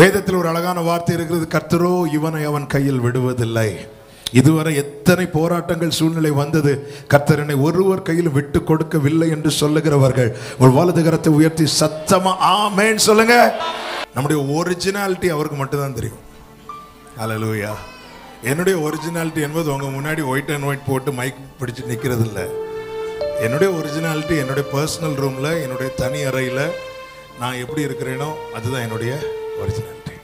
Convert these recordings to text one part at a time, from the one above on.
வேதத்தில் ஒரு அழகான வார்த்தை இருக்கிறது கர்த்தரோ இவனை அவன் கையில் விடுவதில்லை. இதுவரை எத்தனை போராட்டங்கள் சூழ்நிலை வந்தது கர்த்தரனை ஒருவர் கையில் விட்டு கொடுக்கவில்லை என்று சொல்லுகிறவர்கள். ஒரு வலது கரத்தை உயர்த்தி சத்தமா ஆமேன்னு சொல்லுங்க. நம்முடைய ஒரிஜினாலிட்டி அவருக்கு மட்டும்தான் தெரியும். அலலூயா என்னுடைய ஒரிஜினாலிட்டி என்பது உங்க முன்னாடி ஒயிட் அண்ட் ஒயிட் போட்டு மைக் பிடிச்சு நிற்கிறது இல்லை என்னுடைய ஒரிஜினாலிட்டி என்னுடைய பர்சனல் ரூம்ல என்னுடைய தனி அறையில நான் எப்படி இருக்கிறேனோ அதுதான் என்னுடைய ஒரிஜினாலிட்டி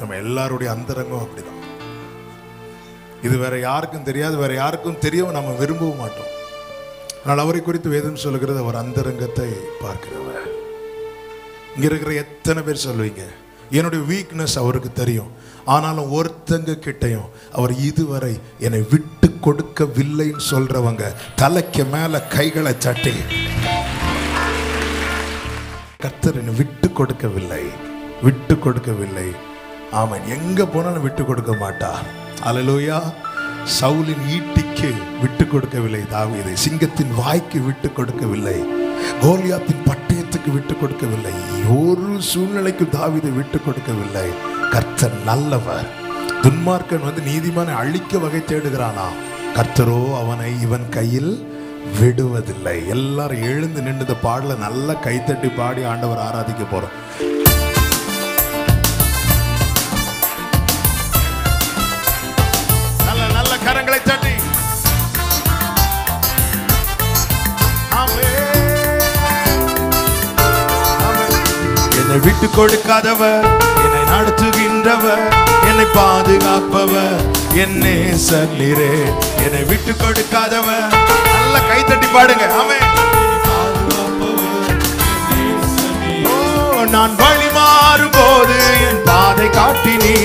நம்ம எல்லாருடைய அந்தரங்கம் அப்படிதான். இது வேற யாருக்கும் தெரியாது வேற யாருக்கும் தெரியவும் நம்ம விரும்பவும் மாட்டோம். ஆனால் அவரை குறித்து வேதம் சொல்லுகிறது அவர் அந்தரங்கத்தை பார்க்கிறவர். இங்க இருக்கிற எத்தனை பேர் சொல்லுவீங்க? என்னுடைய வீக்னஸ் அவருக்கு தெரியும். ஆனாலும் ஒருத்தங்க கிட்டையும் அவர் இதுவரை என்னை விட்டு கொடுக்கவில்லைன்னு சொல்றவங்க தலைக்கு மேல கைகளை சட்டி கர்த்தர் என்னை விட்டு கொடுக்கவில்லை. விட்டு கொடுக்கவில்லை ஆமாம் எங்க போனாலும் விட்டு கொடுக்க மாட்டார் அலலோயா சவுலின் ஈட்டிக்கு விட்டு கொடுக்கவில்லை தாவீதை சிங்கத்தின் வாய்க்கு விட்டு கொடுக்கவில்லை கோலியாத்தின் பட்டயத்துக்கு விட்டு கொடுக்கவில்லை ஒரு சூழ்நிலைக்கு தாவிதை விட்டு கொடுக்கவில்லை கர்த்தர் நல்லவர். துன்மார்க்கன் வந்து நீதிமானை அழிக்க வகை தேடுகிறானா? கர்த்தரோ அவனை இவன் கையில் விடுவதில்லை. எல்லாரும் எழுந்து நின்று இந்த பாடல நல்லா கைத்தட்டி பாடி ஆண்டவர் ஆராதிக்க போறோம். என்னை விட்டு கொடுக்காதவர். என்னை நடத்துகின்றவர். என்னை பாதுகாப்பவர். என்னே சல்லிரே. என்னை விட்டு கொடுக்காதவர். நல்ல கைத்தட்டி பாடுங்க. ஆமே நான் வழி மாறும் போது என் பாதை காட்டினீ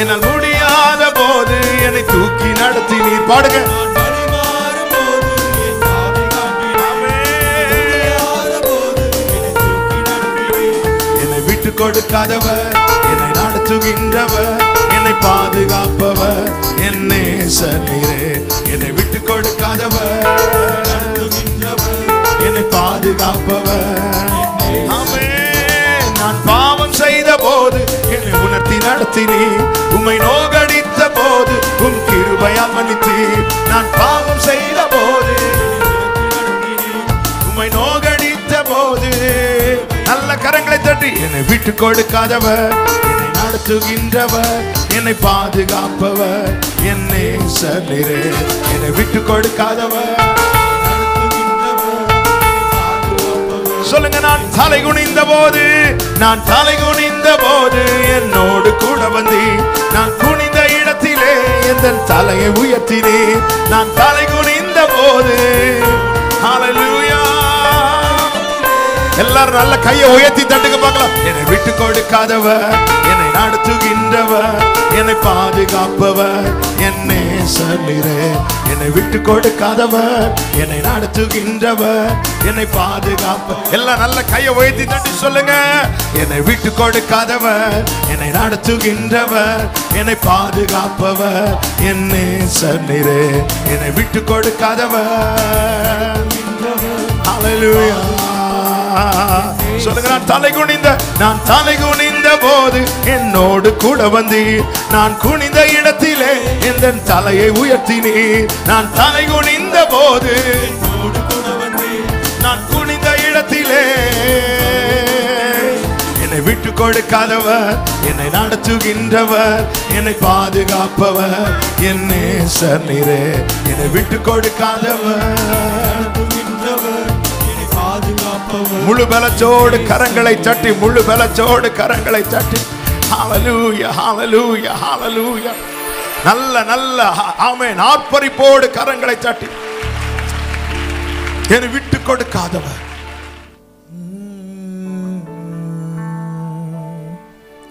என்னால் முடியாத போது என்னை தூக்கி நடத்தினீர். பாடுங்க. கொடுக்காதவர். என்னை நடத்துகின்றவர். என்னை பாதுகாப்பவர். என்னே சன்னீரே என்னை விட்டு கொடுக்காதவர். என்னை பாதுகாப்பவர். ஆமே நான் பாவம் செய்த போது என்னை உணர்த்தி நடத்தினேன் உம்மை நோகடித்த போது உம் கிருபையால் மன்னித்தீர். நான் பாவம் கரங்களை என்னை விட்டு கொடுக்காதவர். என்னை நடத்துகின்றவர் என்னை பாதுகாப்பவர். என்னை சல்லீரே என்னை விட்டு கொடுக்காதவர். சொல்லுங்க நான் தலை குனிந்த போது நான் தலை குனிந்த போது என்னோடு கூட வந்து நான் குனிந்த இடத்திலே எந்த தலையை உயர்த்தினே நான் தலை குனிந்த போது எல்லாரும் நல்ல கையை உயர்த்தி தட்டுங்க பார்க்கலாம். என்னை விட்டு கொடுக்காதவர் என்னை நடத்துகின்றவர் என்னை பாதுகாப்பவர் என்னை சொல்லிறே என்னை விட்டு கொடுக்காதவர் என்னை நடத்துகின்றவர் என்னை பாதுகாப்ப எல்லாம் நல்ல கையை உயர்த்தி தட்டி சொல்லுங்க. என்னை விட்டு கொடுக்காதவர் என்னை நடத்துகின்றவர் என்னை பாதுகாப்பவர் என்னை சொல்லிறே என்னை விட்டு கொடுக்காதவர். Hallelujah. சொல்லுங்க நான் தலை குனிந்த நான் தலை குனிந்த போது என்னோடு கூட வந்தி நான் குனிந்த இடத்திலே எந்த தலையை உயர்த்தினே நான் தலை குனிந்த போது நான் குனிந்த இடத்திலே என்னை விட்டு கொடுக்காதவர் என்னை நடத்துகின்றவர் என்னை பாதுகாப்பவர். என்னே சன்னீரே என்னை விட்டு கொடுக்காதவர். முழு பலச்சோடு கரங்களை தட்டி முழு பலச்சோடு கரங்களை தட்டி ஹalleluya ஹalleluya ஹalleluya நல்ல நல்ல ஆமென். நாற்பறிப்போடு கரங்களை தட்டி என்னை விட்டு கொடுக்காதவர்.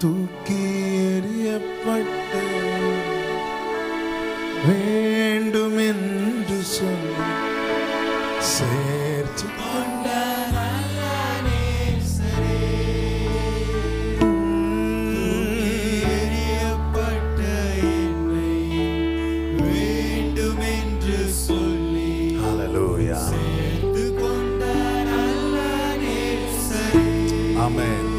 தூக்கி எறியப்பட்டு Amen.